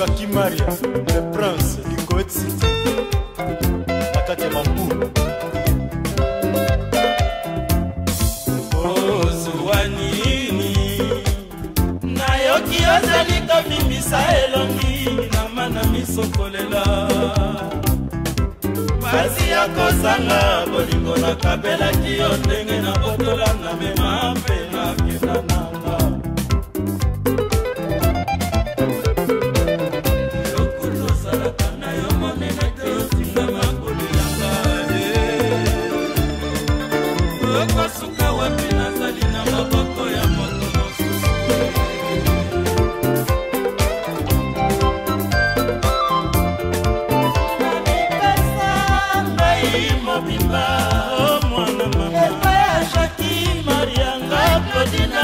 chaki maria le prince lingoti na kati ya mambulu ozuwa nini? Nayoki ozali komimbisa elongi nama na misokolela. Pasi ya kozanga bolingo nakabelaki yo ndenge na botola na mema mpe nakendana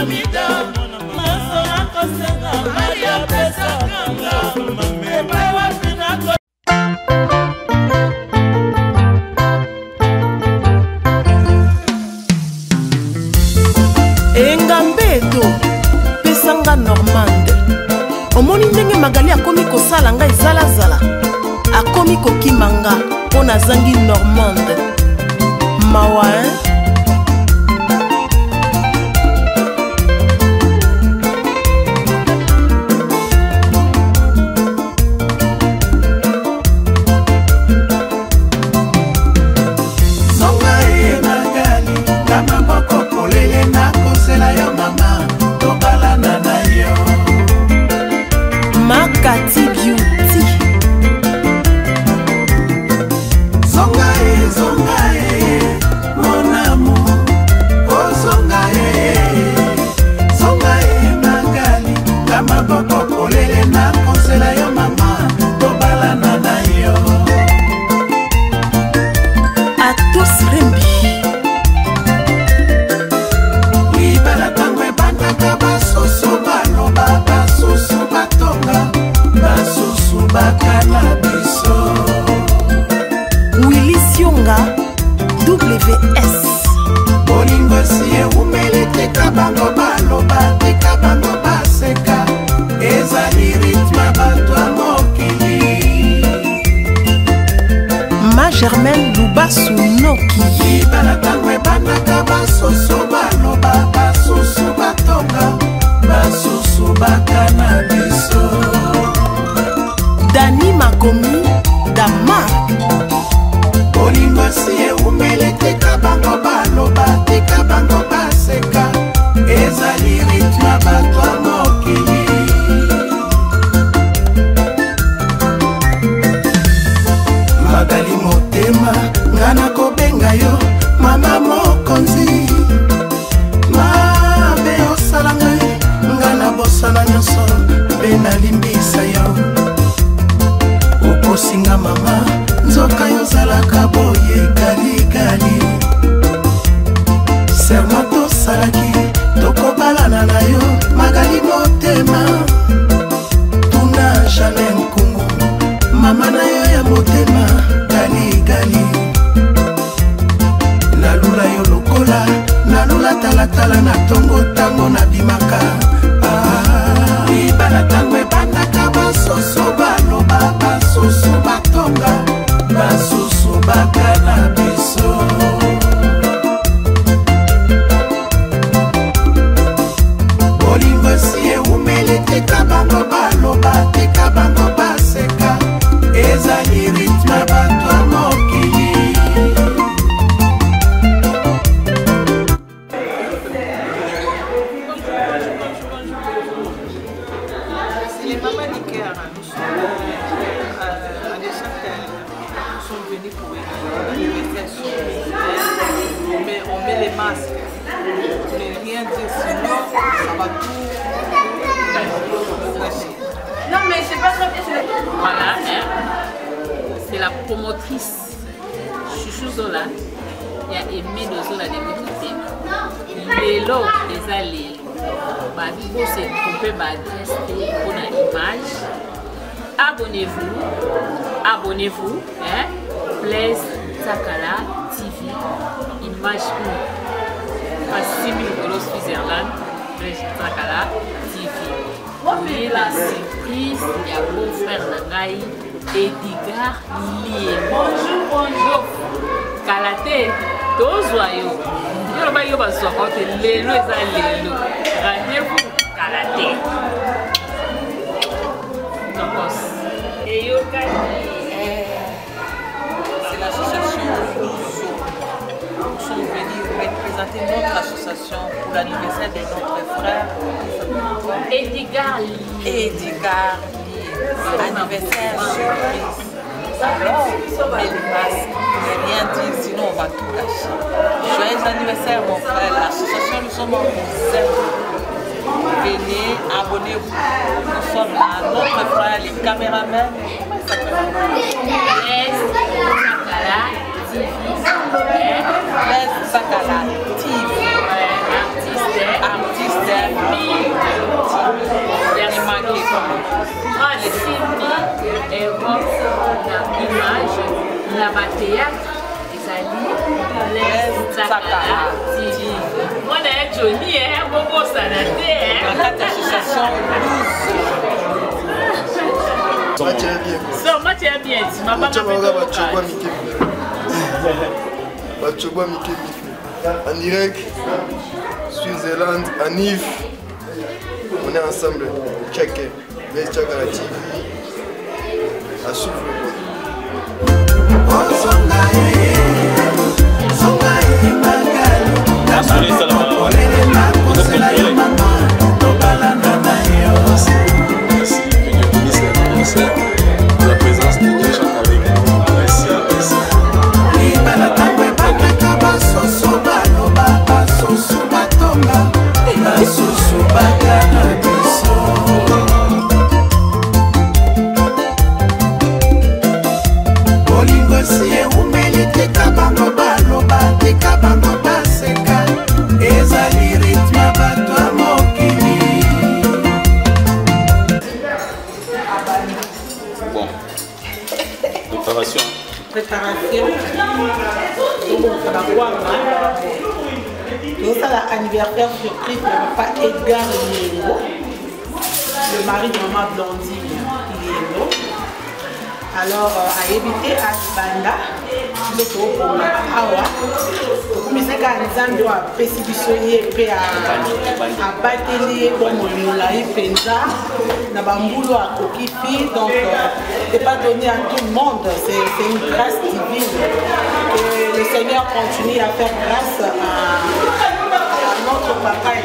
mido maso akosanga mariapesakanga epai wapi? Manous à des gens sont venus pour l'universel. Mais on met les masques, on ne rien dire, sinon ça va tout gâcher. Non mais c'est pas très bien. Voilà, hein. c'est la promotrice Chouchou Zola qui a aimé de Zola des Moutoutema. Lelo les allées, Babibo s'est trompé, Badresse, pour l'image abonnez-vous, abonnez-vous, hein? Blaise Takala TV, image pour Facile Nicolas Switzerland, Blaise Takala TV. Et la surprise, il y a mon frère Nangaï, Edgar Lié. Bonjour, bonjour. Kalate, tozwa yo. Yo ba yo ba so lelo eza lelo. Rendez-vous Kalate eyokani C'est l'association. Nous sommes venus représenter notre association pour l'anniversaire de notre frère Edgar Lee. Anniversaire surprise. Alors, le masque, ne rien dire, sinon on va tout gâcher. Joyeux anniversaire mon frère, l'association nous sommes en Venez, abonnez-vous. Nous sommes là, notre frère, les caméramans. S'appelle Sakala TV? Les Sakala TV. artiste artiste dernier manqué Ah, le film évoque na image na batéâtre ezali les sakala tv joni bobosana te match ya bien. Bacogwa mikemike en direct switzerland à nive. On est ensemble. Check. Mais check à la tv à souffle. Songa ye, songa ye, bakalo. Songa ye, bakalo. Kozela yo mama tobalanda na yo préparation. Tobongisa bakwanga tozosala anniversaire surprise ya papa edgar le mari de mama blondine alors euh, ayebi te abanda nde tobongaka awa tokomisaka nzambe oyo apesi biso ye mpe abateli ye bomoi molai mpenza na bambulu akoki fi donc euh, c'est pas donné à tout le monde c'est une grâce divine. Que le Seigneur continue à faire grâce à, à notre papa et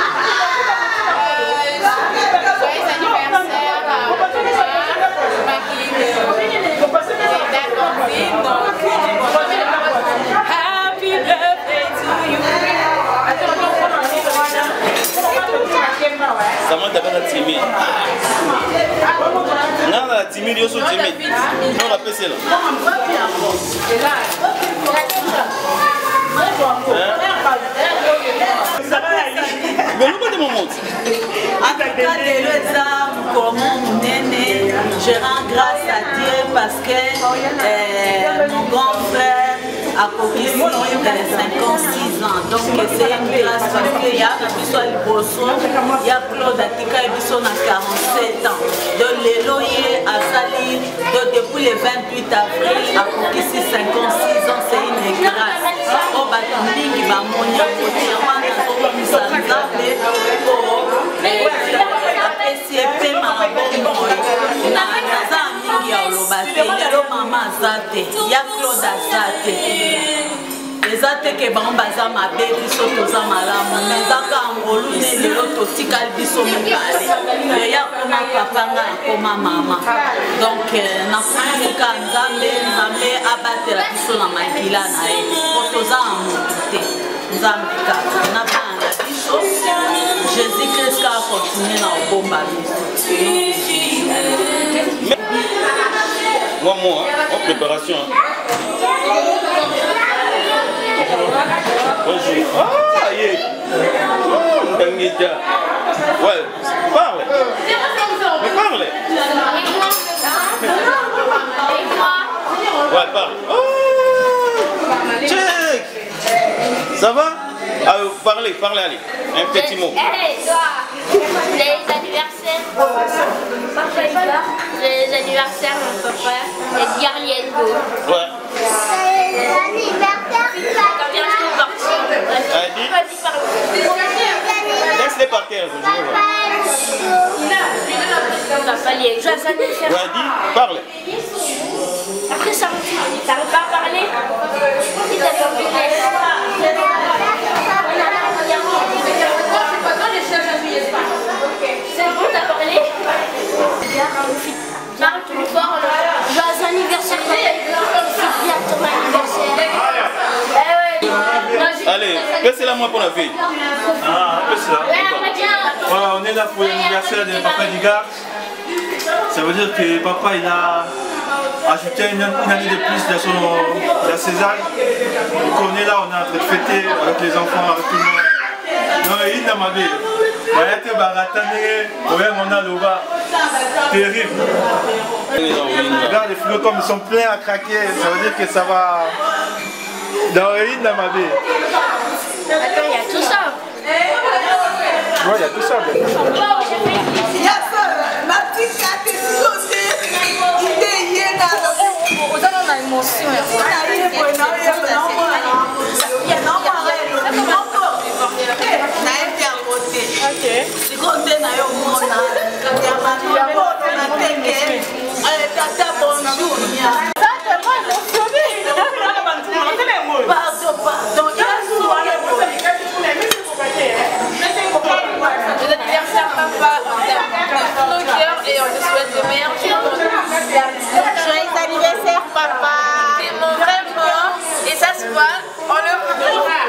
kaka timide nga kaka timide yo so timide ntonga pesela. Beloko te momoti atuka lelo eza mokomo monene gérant grâce à dieu parce que euh, mon grand frère akoki 5 ans 6 ans. Donc ese grâce parce que yaka biso ya liboso ya claude atika ye biso na 47 ans. Donc lelo ye asali donc depuis le 28 avril akokisi 5 ans 6 ans c'est une grâce. Po bato mingi bamoni akoti yango nazokomisa nzambe po apesi ye pema na bomoi na naza mama aza te. Ya claude aza te. Eza te ke bango baza mabe biso toza malamu. Ezaka ngolu ne lelo totikali biso mibale. Leya akoma papa nga akoma mama. Donc nafuka nzambe nzambe abatela biso na makila na ye. Po toza na motu te. Nzambe kaka na bana na biso. Jésus christ kaka kontinue na kobomba biso Moi, moi, en préparation. Bonjour. Ah, yeah. Oh. Ouais, parle. Mais parle. Ouais, parle. Oh, check. Ça va? Ah, Parlez, parlez, allez. Un petit mot. Eh, toi, les anniversaires. Les anniversaires, mon papa. Ouais. Les je. Vas-y, parle. Laisse-les par terre, je vais voir. Papa. Joyeux. Ouais, dis, parle. Après ça, t'arrives pas à parler Si t'as pas C'est bon, t'as parlé plus fort. Joyeux anniversaire. Allez, laissez-la moi pour la fille. Ah, un peu cela. Voilà, on est là pour l'anniversaire de Papa Digar. Ça veut dire que papa il a ajouté une, une année de plus dans, son, âges. Donc on est là, on est en train de fêter avec les enfants, avec tout le monde. Non, il n'a ma vie. bayate baratane oyangona loba terrible. Regarde les flots comme ils sont pleins à craquer. Ça veut dire que ça va. Dans Réine dans ma vie. Attends, il y a tout ça. ouais il y a tout ça. Ozana na émotion nayebi yango te sikoyo nde nayomona ya na! Et ça se voit, on le voit!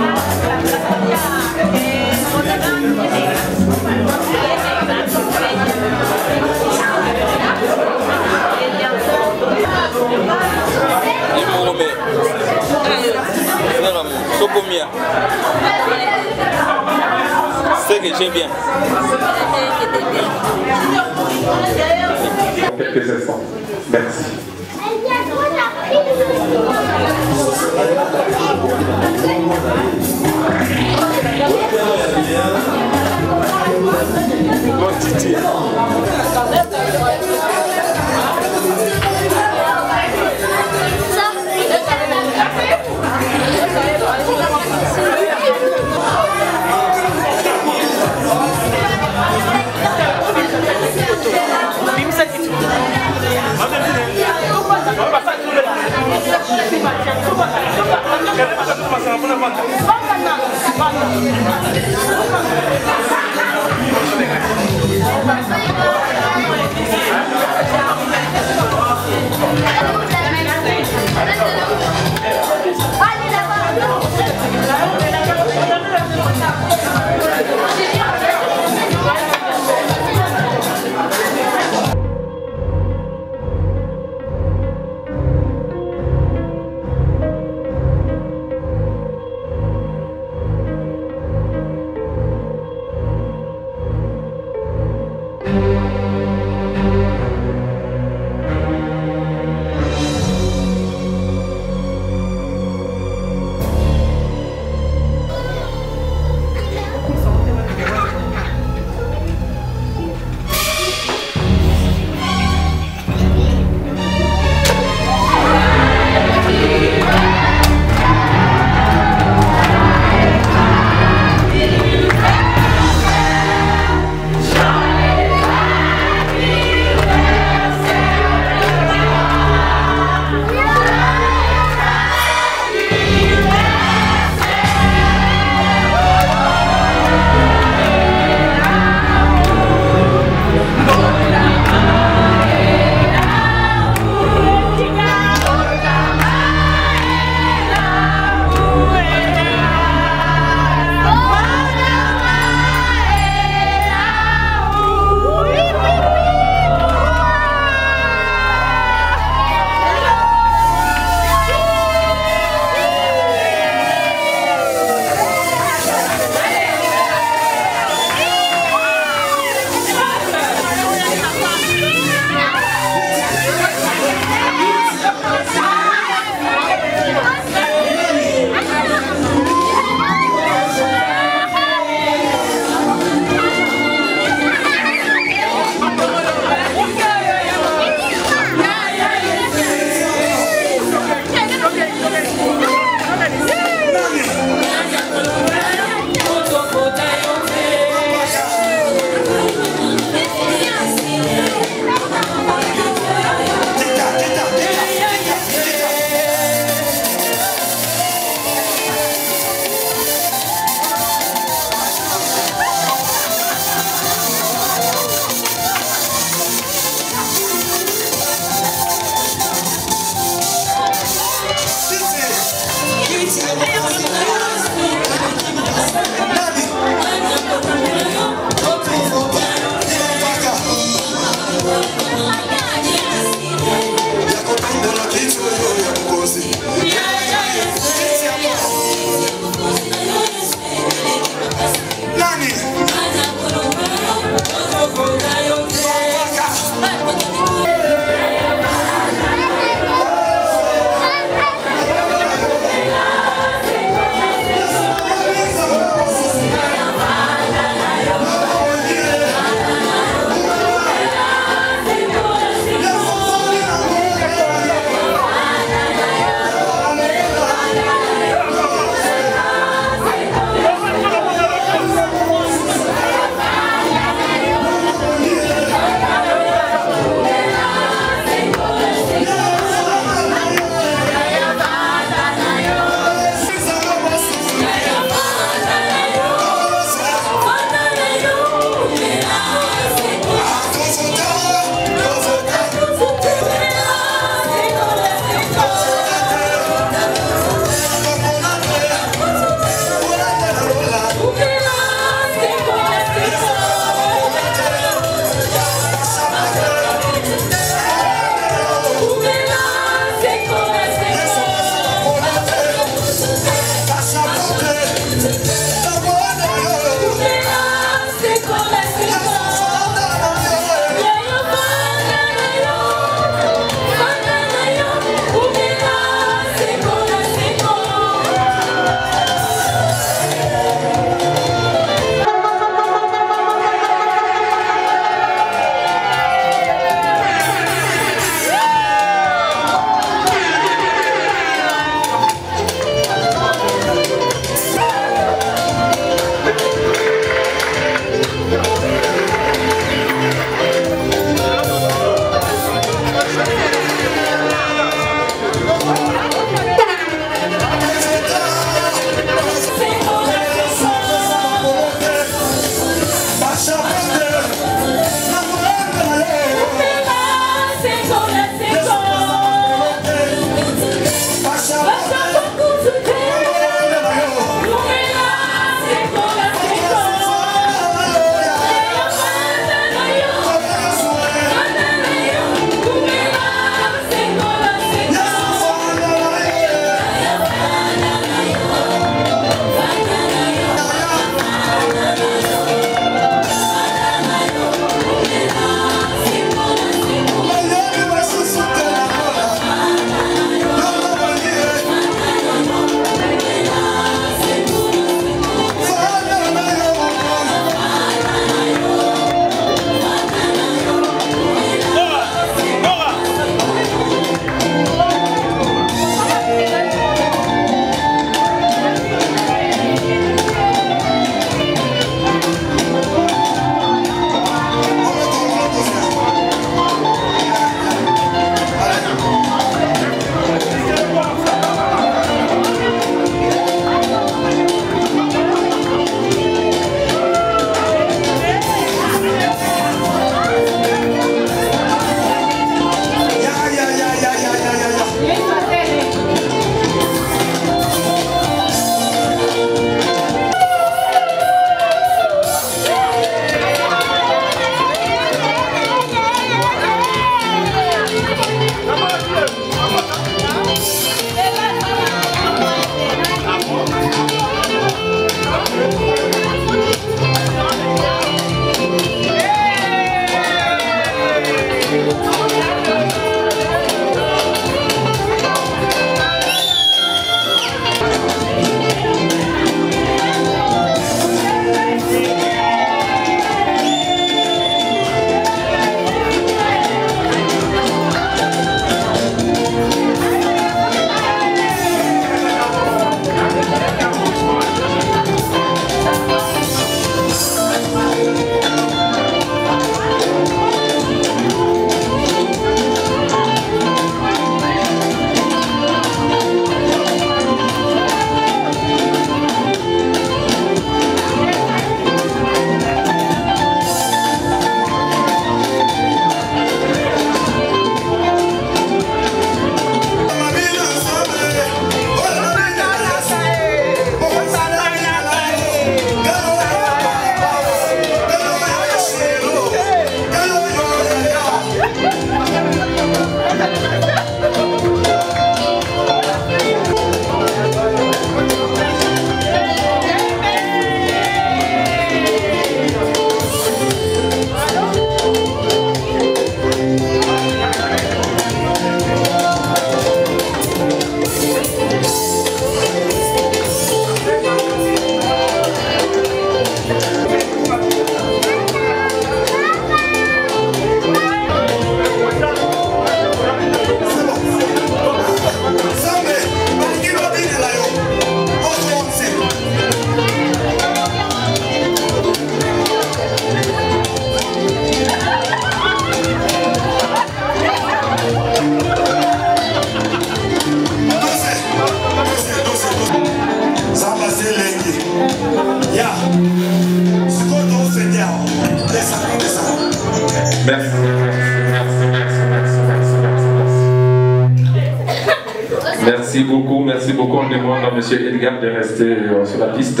M. Edgar de rester euh, sur la piste.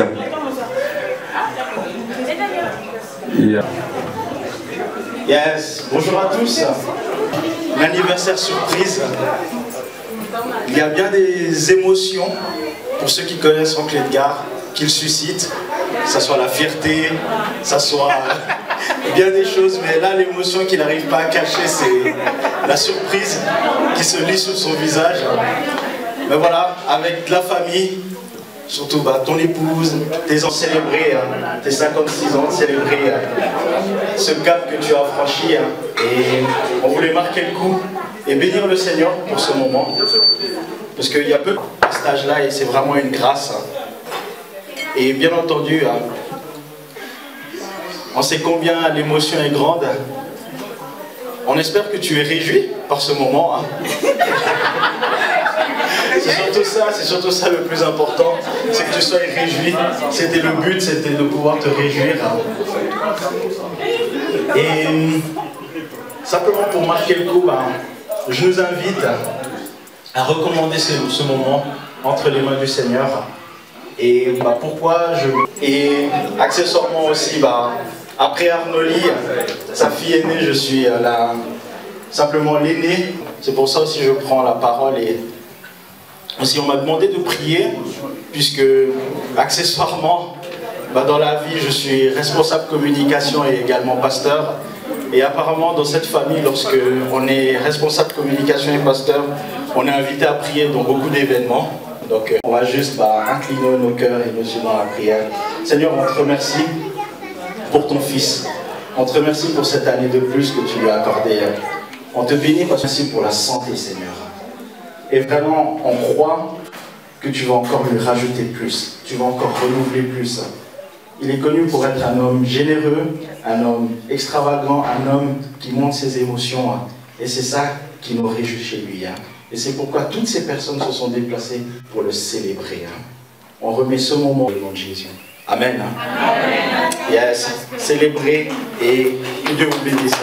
Euh, Yes, bonjour à tous. L'anniversaire surprise. Il y a bien des émotions pour ceux qui connaissent Oncle Edgar qu'il suscite. Que ce soit la fierté, que ce soit bien des choses, mais là l'émotion qu'il n'arrive pas à cacher, c'est la surprise qui se lit sur son visage. Mais voilà, avec la famille, surtout bah, ton épouse, tes ans célébrés, hein, tes 56 ans célébrés, hein, ce cap que tu as franchi. hein, et on voulait marquer le coup et bénir le Seigneur pour ce moment. Parce qu'il y a peu à cet âge-là et c'est vraiment une grâce. Et bien entendu, on sait combien l'émotion est grande. On espère que tu es réjoui par ce moment. C'est surtout ça, c'est surtout ça le plus important, c'est que tu sois réjoui. C'était le but, c'était de pouvoir te réjouir. Et simplement pour marquer le coup, ben, je nous invite à recommander ce, moment entre les mains du Seigneur. Et bah, pourquoi je... Et accessoirement aussi, bah, après Arnoli, sa fille aînée, je suis euh, la... simplement l'aîné. C'est pour ça aussi que je prends la parole et on m'a demandé de prier, puisque accessoirement, bah, dans la vie, je suis responsable communication et également pasteur. Et apparemment, dans cette famille, lorsque on est responsable communication et pasteur, on est invité à prier dans beaucoup d'événements. Donc, euh, on va juste bah, incliner nos cœurs et nos yeux dans la prière. Seigneur, on te remercie pour ton fils. On te remercie pour cette année de plus que tu lui as accordée. On te bénit parce que merci pour la santé, Seigneur. Et vraiment, on croit que tu vas encore lui rajouter plus, tu vas encore renouveler plus. Il est connu pour être un homme généreux, un homme extravagant, un homme qui montre ses émotions. Et c'est ça qui nous réjouit chez lui. hein. Et c'est pourquoi toutes ces personnes se sont déplacées pour le célébrer. hein. On remet ce moment au nom de Jésus. Amen. hein. Yes, célébrer et Dieu vous bénisse.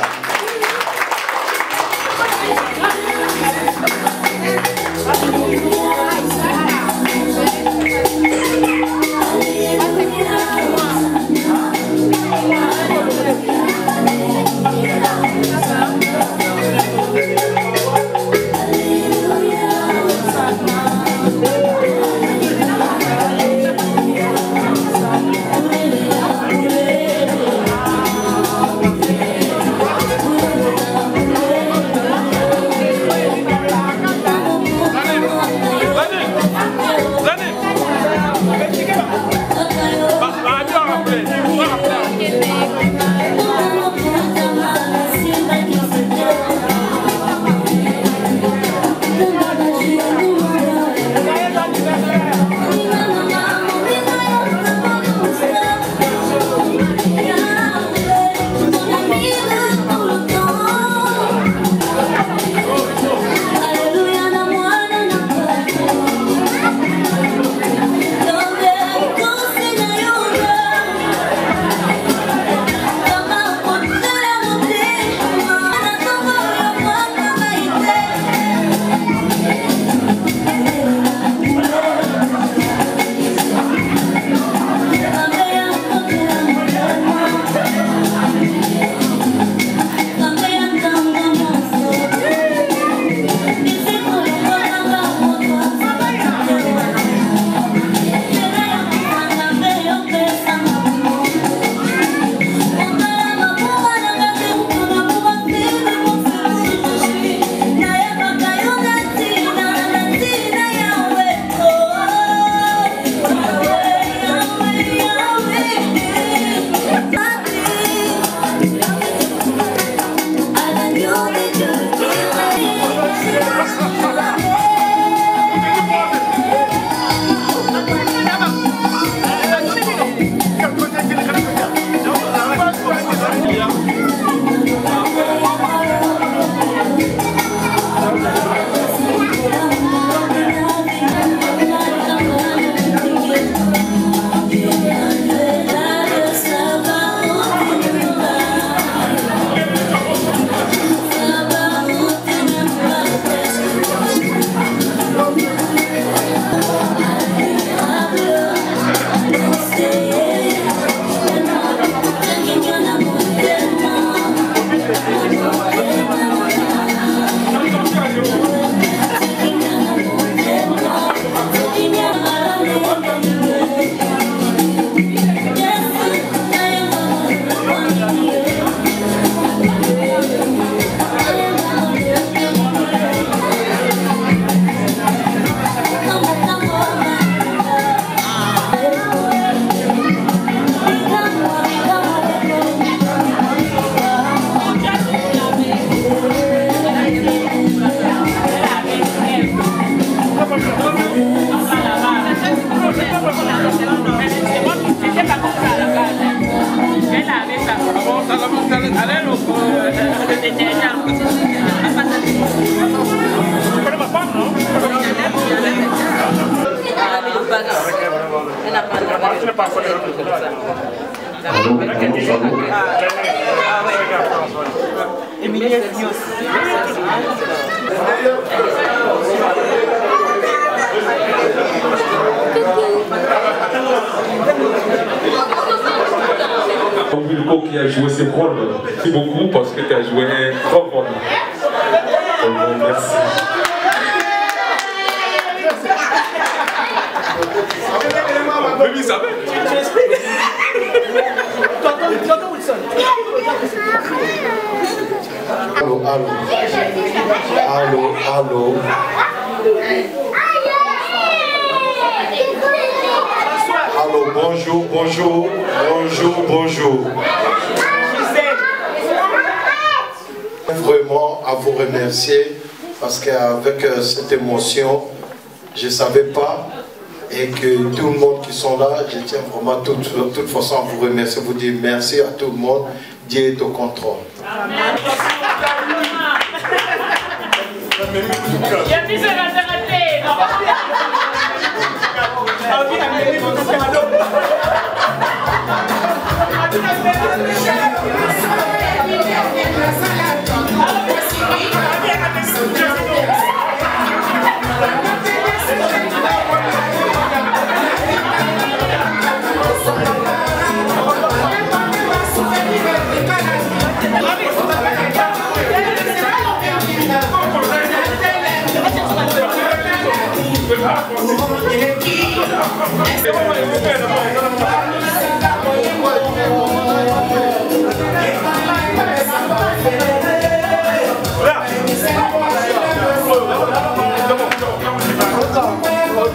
vous remercie, vous dire merci à tout le monde. Dieu est au contrôle.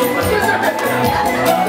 Terima kasih.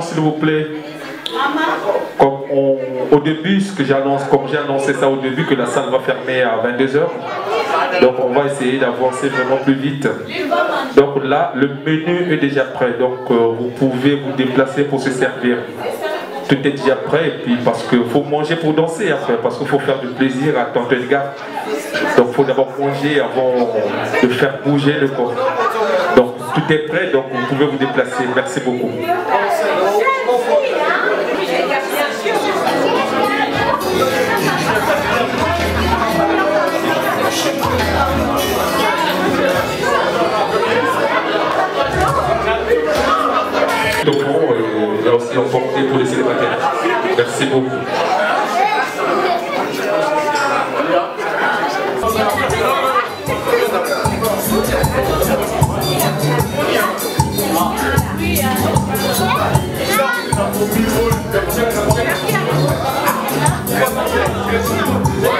S'il vous plaît. Comme on- au début, ce que j'annonce, comme j'ai annoncé ça au début, que la salle va fermer à 22h. Donc on va essayer d'avancer vraiment plus vite. Donc là, le menu est déjà prêt. Donc euh, vous pouvez vous déplacer pour se servir. Tout est déjà prêt. Et puis parce qu'il faut manger pour danser après. Parce qu'il faut faire du plaisir à Tante Edgar. Donc il faut d'abord manger avant de faire bouger le corps. Tout est prêt. Donc vous pouvez vous déplacer. Merci beaucoup. Donc euh, là aussi emporté pour les célibataires. Merci beaucoup. Merci à vous.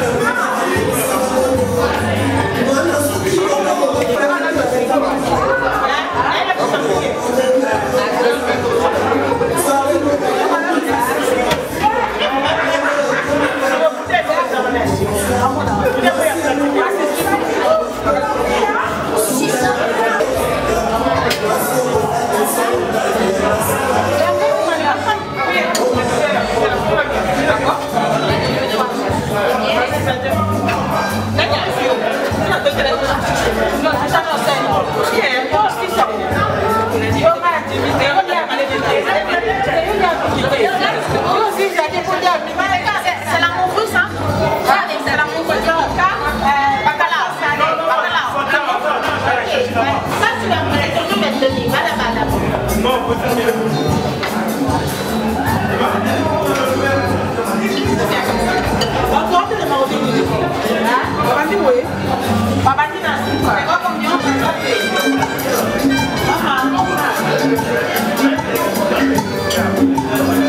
C'est la mongoose, hein C'est la mongoose. Euh, bacala. Ça, tu vas surtout maintenant. Madame, madame. Thank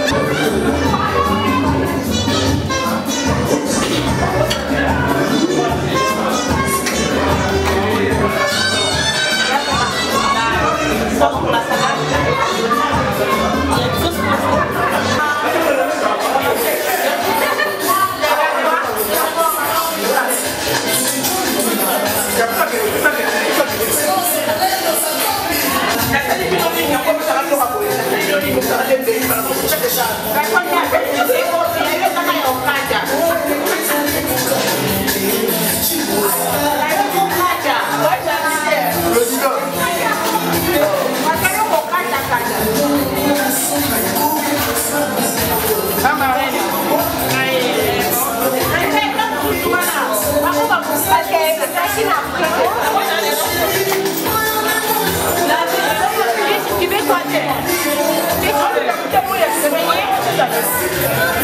Merci.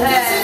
对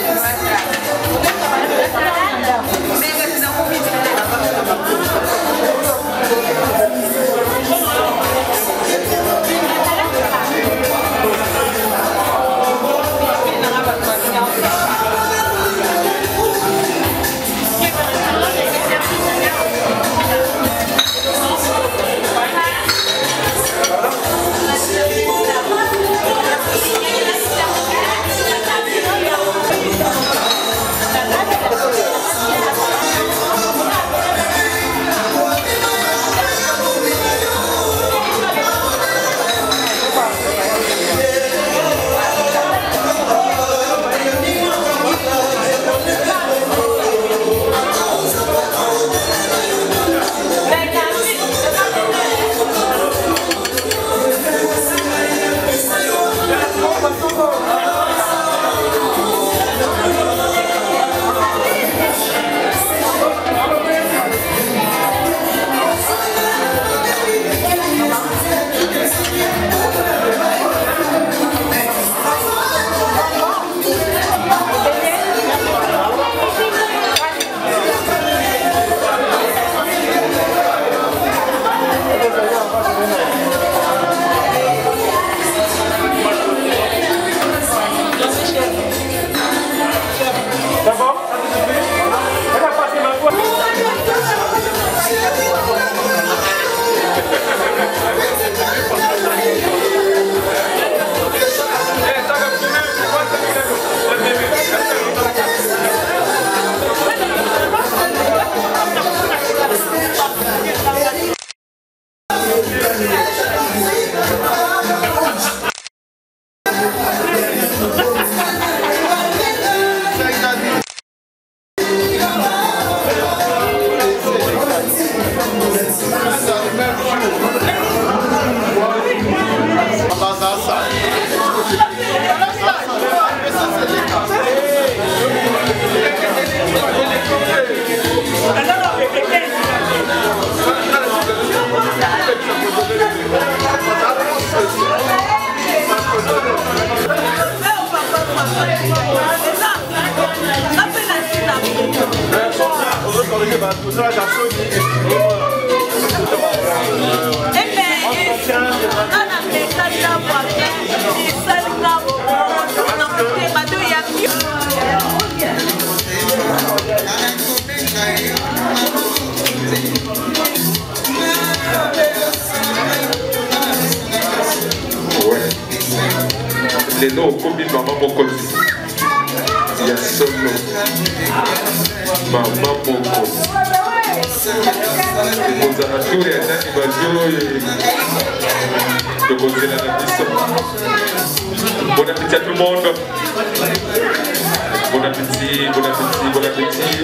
je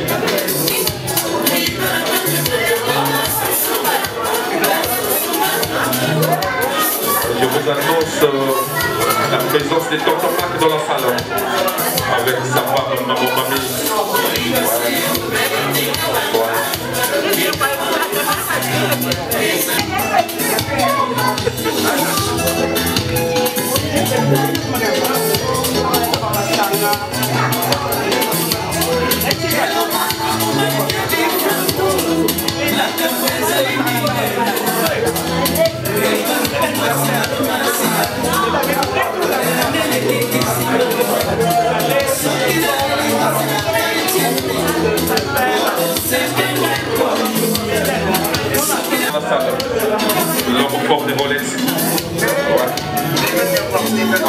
vous annonce euh, la présence des tonton Mac dans la salle avec sa femme maman mamie Rolex ouais.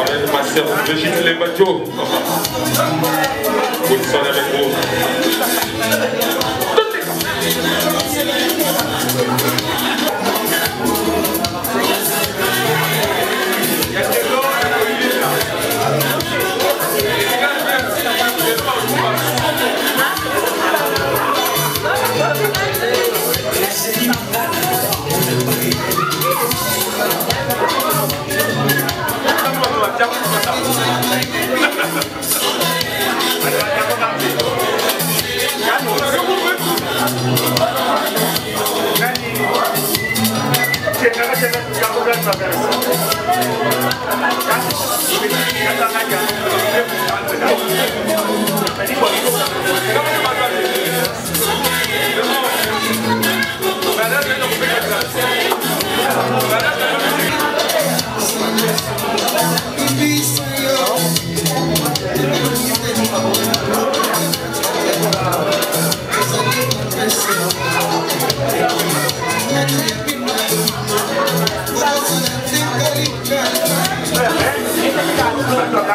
Avec ma soeur Brigitte Lebadio vous le avec vous ャコさんあれはジャコさんですジャコさん何チェカがチェカジャコさんだから Gracias.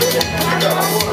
Vamos.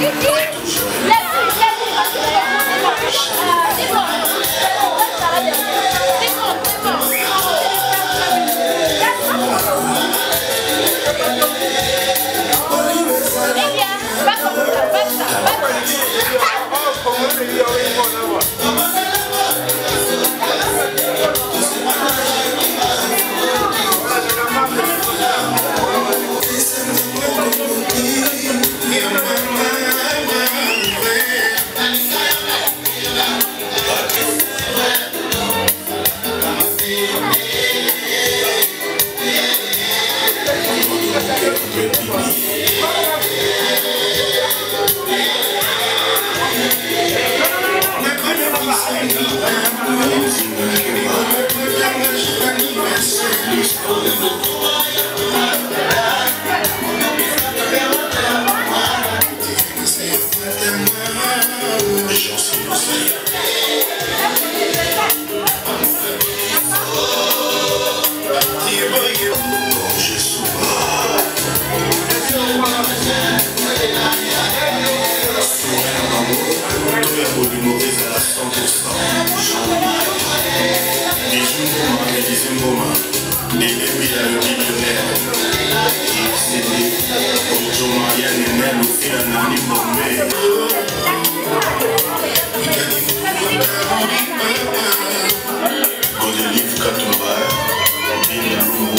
Let's, let's Jason Boma, Dede Bila le millionnaire. C'était Ojo Marianne et Nel aussi la Nani Bombay. Godelive Katumba, Bin Rumbo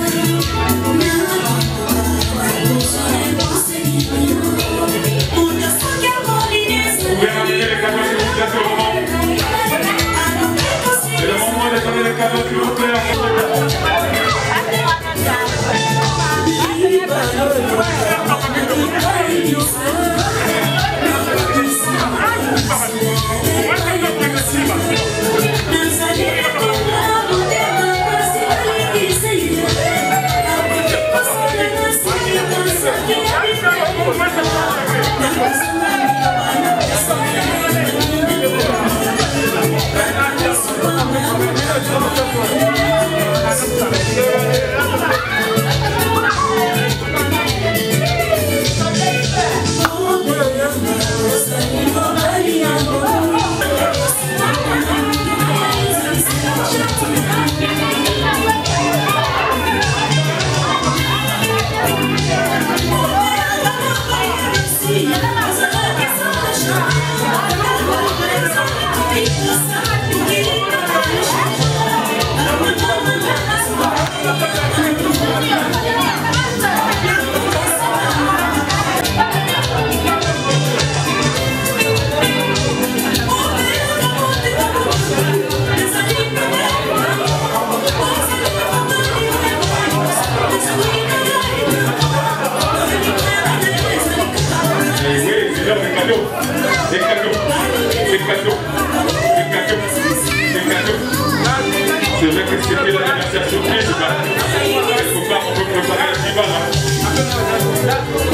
Viva la Peace. Gracias.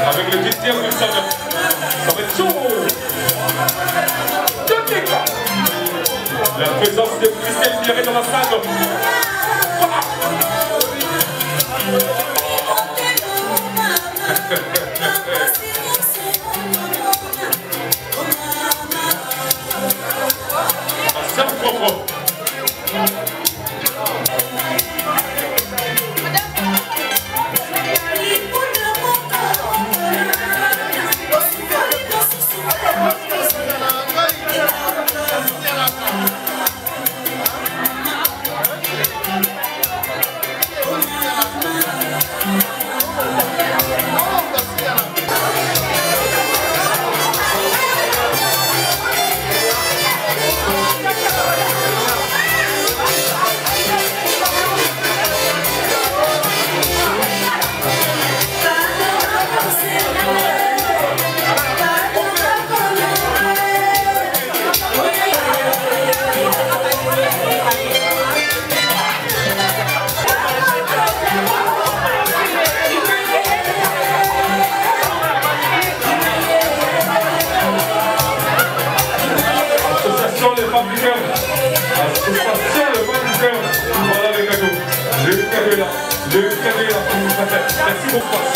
Avec le dixième du Ça va être chaud. La présence de Christelle Pierret dans la salle. Ah. Ça de créer la communauté. Merci beaucoup.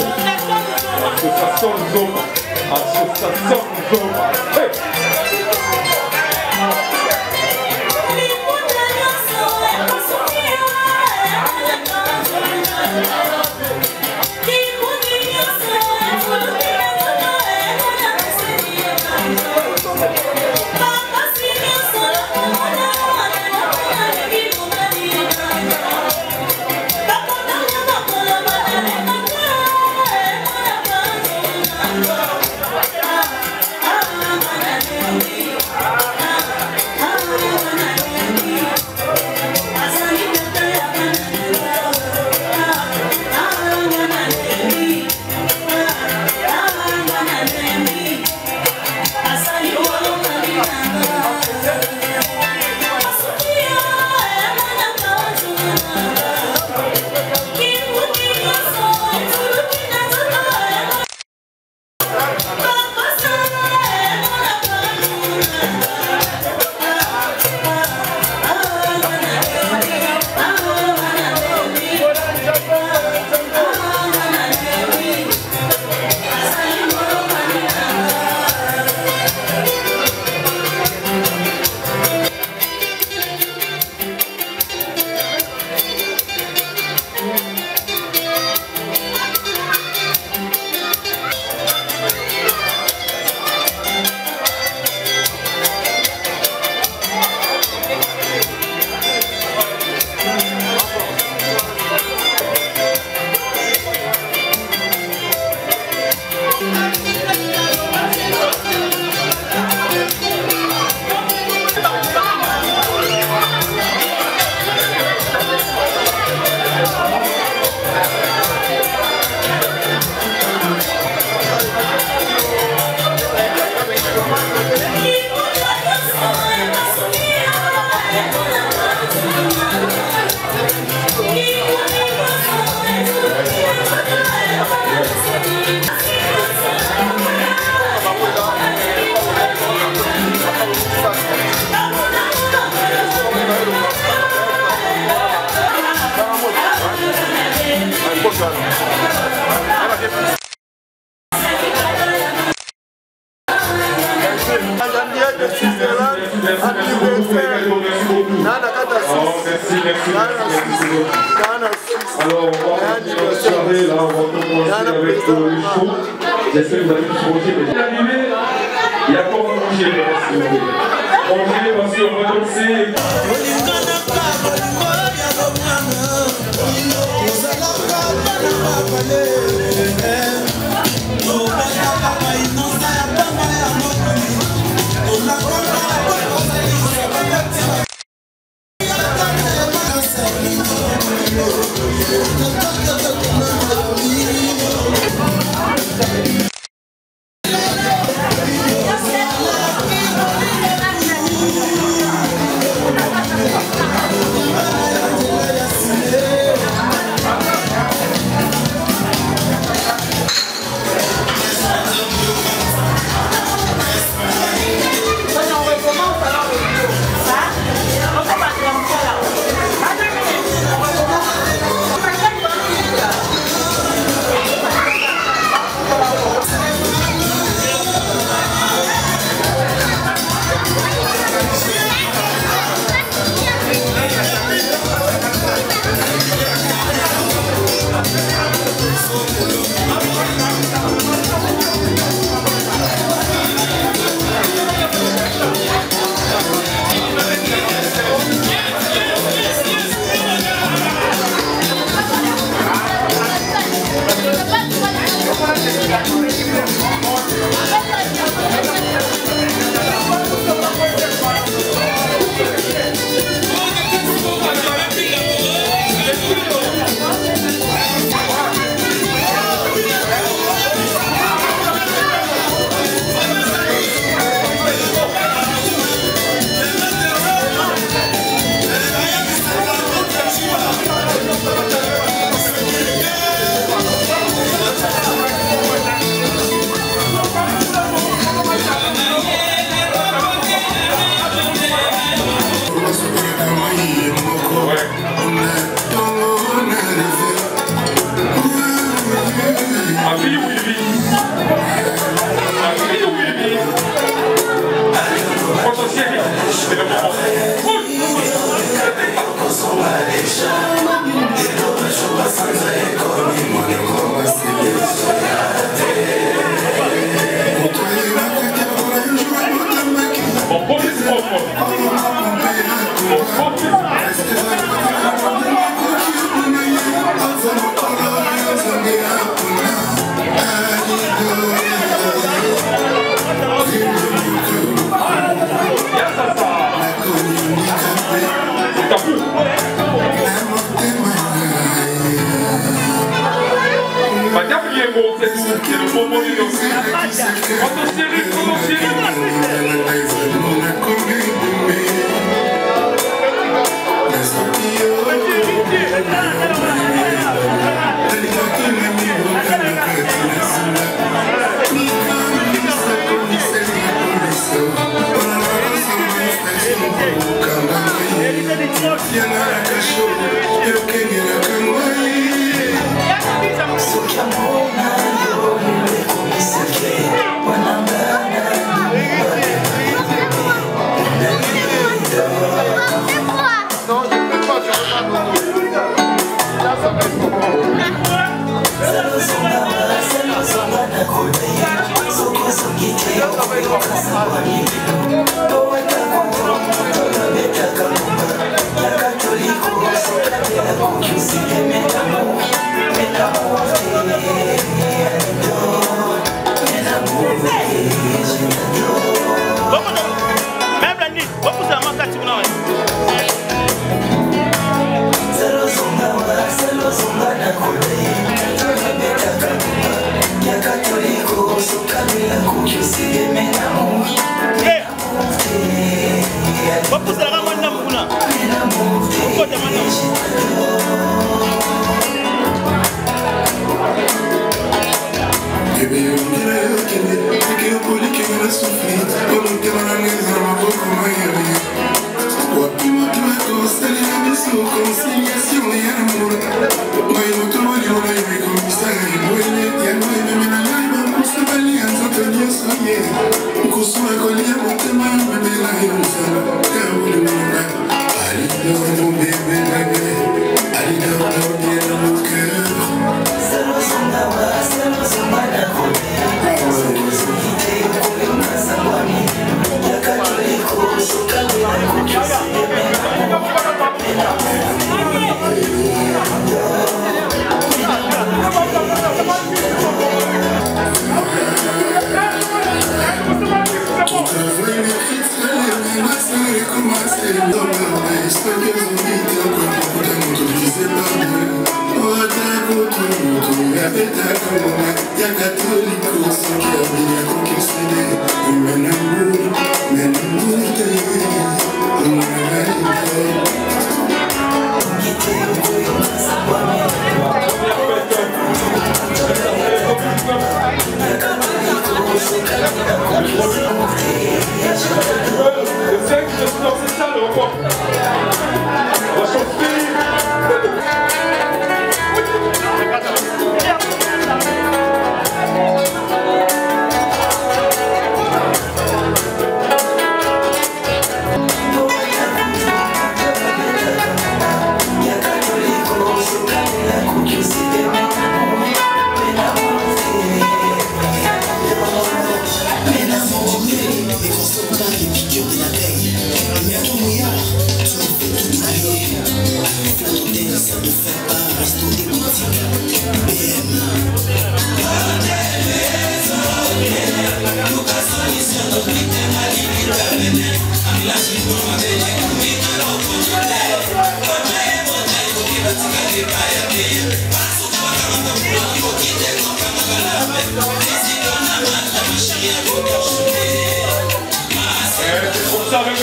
こ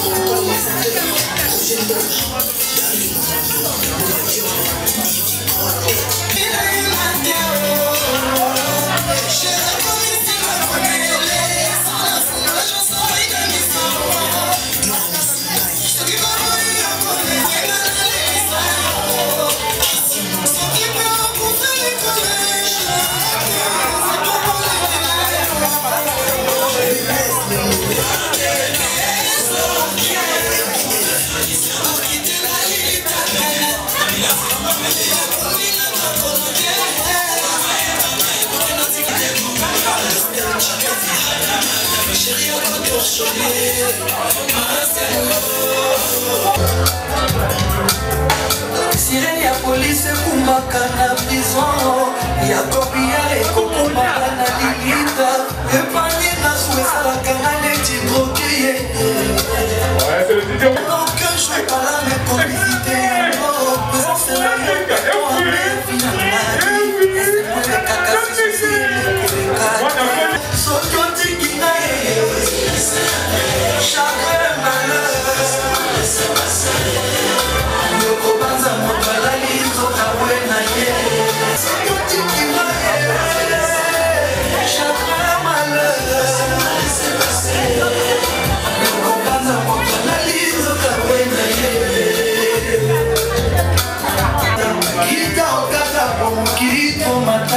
Thank you. chérie, on va te chanter, ma sirene ya polise ekumbaka na prison. Ya kopia ekokumbaka na lilita epani nasu esalaka nga neti drokie aucun jour balame komite yango preselayekoamefinamari esekolekaka susi elekoleka soki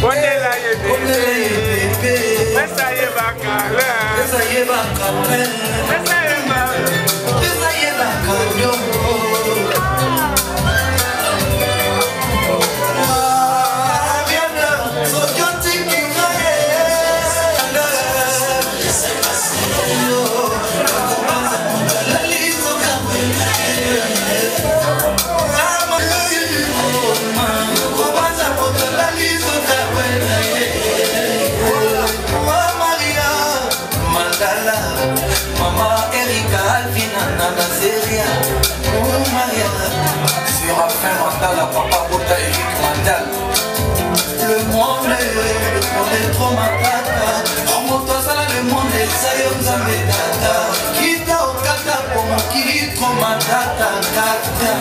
Bondela ye bebe Pesa ye bakala Pesa ye bakala Pesa tata Kita okata pour mon kili trop matata Kata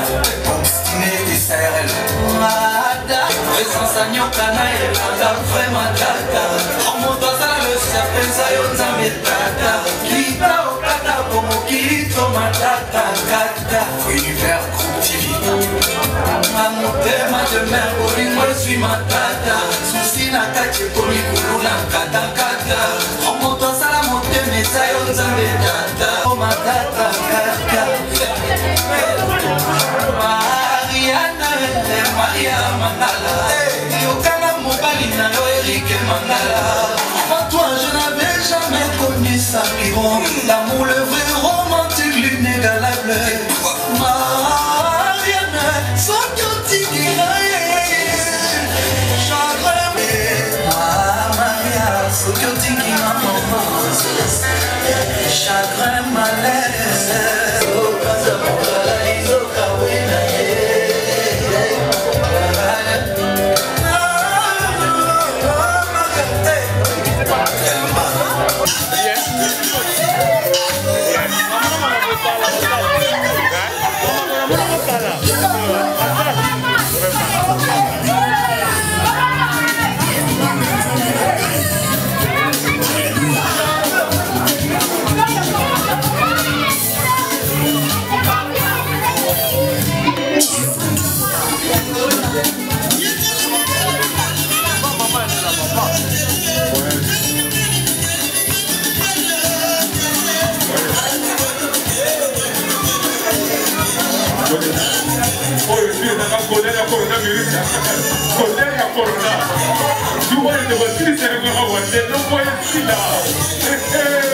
Obstiné Israël Mada Présence à nyoka na ça le matata Kata l'amour, le vrai romantique, l'inégalable. korona. You want to see to the city, you know what? There's no point in.